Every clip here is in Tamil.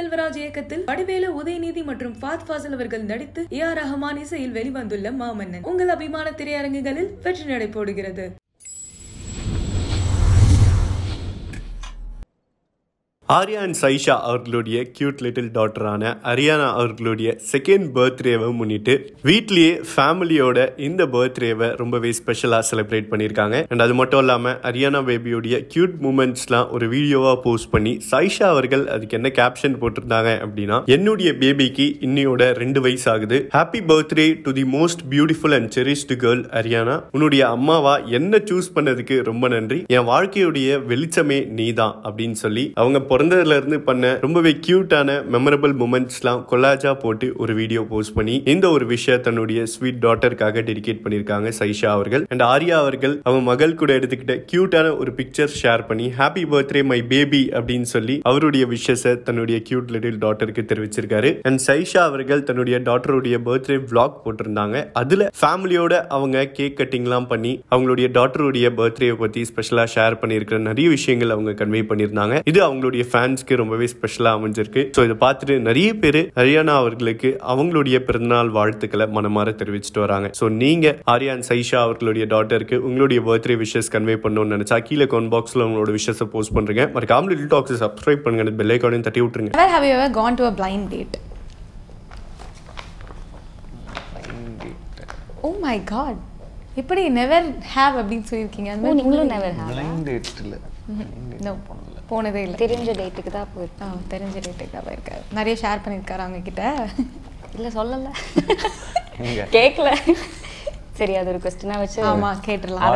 செல்வராஜ் இயக்கத்தில் வடிவேலு உதயநிதி மற்றும் ஃபாத் ஃபாசில் அவர்கள் நடித்து ஏ ஆர் ரஹ்மான் இசையில் வெளிவந்துள்ள மாமன்னன். உங்கள் அபிமான திரையரங்குகளில் வெற்றி நடை போடுகிறது. ஆர்யா அண்ட் சைஷா அவர்களுடைய கியூட் லிட்டில் டாட்டரான அரியானா அவர்களுடைய செகண்ட் பர்த்டேவை முன்னிட்டு வீட்லேயே ஃபேமிலியோட இந்த பர்த்டேவை ரொம்பவே ஸ்பெஷலாக செலிப்ரேட் பண்ணியிருக்காங்க. அண்ட் அது மட்டும் இல்லாமல் அரியானா பேபியோடைய கியூட் மூமெண்ட்ஸ்லாம் ஒரு வீடியோவாக போஸ்ட் பண்ணி சைஷா அவர்கள் அதுக்கு என்ன கேப்ஷன் போட்டிருந்தாங்க அப்படின்னா என்னுடைய பேபிக்கு இன்னையோட ரெண்டு வயசு ஆகுது happy birthday to the most beautiful and cherished girl Ariana. உன்னுடைய அம்மாவா என்ன சூஸ் பண்ணதுக்கு ரொம்ப நன்றி. என் வாழ்க்கையுடைய வெளிச்சமே நீ தான் அப்படின்னு சொல்லி அவங்க பிறந்ததுலேருந்து பண்ண ரொம்பவே க்யூட்டான மெமரபிள் மூமெண்ட்ஸ்லாம் கொலாஜா போட்டு ஒரு வீடியோ போஸ்ட் பண்ணி இந்த ஒரு விஷயம் தன்னுடைய ஸ்வீட் டாட்டருக்காக டெடிகேட் பண்ணியிருக்காங்க சைஷா அவர்கள். அண்ட் ஆர்யா அவர்கள் அவங்க மகள் கூட எடுத்துக்கிட்ட க்யூட்டான ஒரு பிக்சர் ஷேர் பண்ணி ஹாப்பி பர்த்டே மை பேபி அப்படின்னு சொல்லி அவருடைய விஷஸை தன்னுடைய கியூட் லிட்டில் டாட்டருக்கு தெரிவிச்சிருக்காரு. அண்ட் சைஷா அவர்கள் தன்னுடைய டாட்டருடைய பர்த்டே விளாக் போட்டிருந்தாங்க. அதுல ஃபேமிலியோட அவங்க கேக் கட்டிங்லாம் பண்ணி அவங்களுடைய டாட்டருடைய பர்த்டே பத்தி ஸ்பெஷலா ஷேர் பண்ணியிருக்கிற நிறைய விஷயங்கள் அவங்க கன்வே பண்ணியிருந்தாங்க. இது அவங்களுடைய ஃபேன்ஸ்க்கு ரொம்பவே ஸ்பெஷலா அமைஞ்சிருக்கு. ஸோ இதை பார்த்துட்டு நிறைய பேர் ஹரியானா அவர்களுக்கு அவங்களுடைய பிறந்தநாள் வாழ்த்துக்களை மனமாற தெரிவிச்சிட்டு வராங்க. ஸோ நீங்க ஆர்யா அண்ட் சைஷா அவர்களுடைய டாட்டருக்கு உங்களுடைய பர்த்டே விஷஸ் கன்வே பண்ணணும்னு நினைச்சா கீழே கமெண்ட் பாக்ஸ்ல உங்களோட விஷஸை போஸ்ட் பண்றீங்க மறக்காம லிட்டில் டாக்ஸ் சப்ஸ்கிரைப் பண்ணுங்க. பெல் ஐக்கானையும் தட்டி விட்டுருங்க. Never have you ever gone to a blind date? Oh my god. எப்படி நெவர் ஹேவ் அப்படின்னு சொல்லியிருக்கீங்க. அந்த மாதிரி நீங்களும் நெவர் ஹேவ் பிளைண்ட் டேட் இல்லை. போனதே இல்லை. தெரிஞ்ச டேட்டுக்கு தான் போயிருக்கேன் ஆ தெரிஞ்ச டேட்டுக்கு தான் போயிருக்காரு. நிறைய ஷேர் பண்ணியிருக்காரு அவங்க கிட்ட இல்ல சொல்லல? கேட்கல சரி அது ஒரு கொஸ்டினா வச்சு ஆமா கேட்டுடலாம்.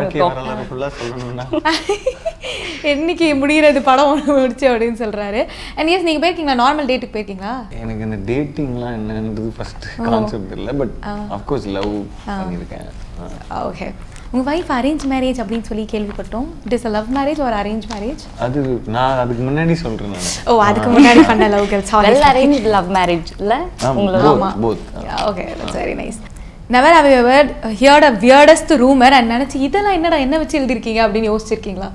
என்னைக்கு முடிகிறது படம் முடிச்சு அப்படின்னு சொல்றாரு. அண்ட் எஸ் நீங்க போயிருக்கீங்களா? நார்மல் டேட்டுக்கு போயிருக்கீங்களா? எனக்கு இந்த டேட்டிங்லாம் என்னன்றது ஃபர்ஸ்ட் கான்செப்ட் இல்லை பட் அஃப்கோர்ஸ் லவ் பண்ணியிருக்கேன். ஓகே உங்க வைஃப் அரேஞ்ச் மேரேஜ் அப்படின்னு சொல்லி கேள்விப்பட்டோம். It is a love marriage ஒரு அரேஞ்ச் மேரேஜ் அது நான் அதுக்கு முன்னாடி சொல்றேன் நான். ஓ அதுக்கு முன்னாடி பண்ண love girl sorry arrange love marriage இல்ல both okay that's very nice never have ever heard a weirdest rumour and நினச்சி இதெல்லாம் என்னடா என்ன வச்சு எழுதிருக்கீங்க அப்படின்னு யோசிச்சிருக்கீங்களா?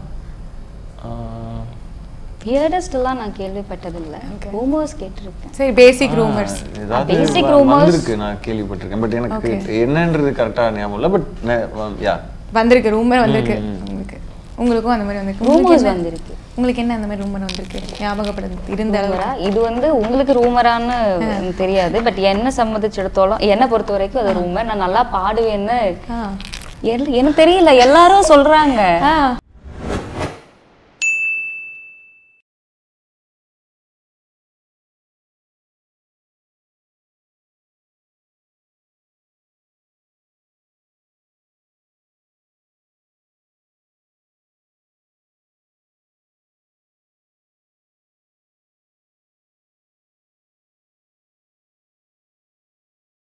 வியர்டஸ்ட் எல்லாம் நான் கேள்விப்பட்டது இல்ல ரூமர்ஸ் கேட்டிருக்கேன். சரி பேசிக் ரூமர்ஸ் வ- rumors. வந்திருக்கு நான் கேள்விப்பட்டிருக்கேன். பட் எனக்கு என்னன்றது கரெக்டாக ஞாபகம் இல்லை. பட் யா வந்திருக்கு ரூமர் வந்திருக்கு. உங்களுக்கும் அந்த மாதிரி வந்திருக்கு. ரூமர்ஸ் வந்திருக்கு. உங்களுக்கு என்ன அந்த மாதிரி ரூமர் வந்திருக்கு? ஞாபகப்படுது இருந்த இது வந்து உங்களுக்கு ரூமரான்னு தெரியாது பட் என்ன சம்மதிச்சிடத்தோളം என்னை பொறுத்த வரைக்கும் அது ரூமர் நான் நல்லா பாடுவேன்னு எனக்கு தெரியல எல்லாரும் சொல்றாங்க.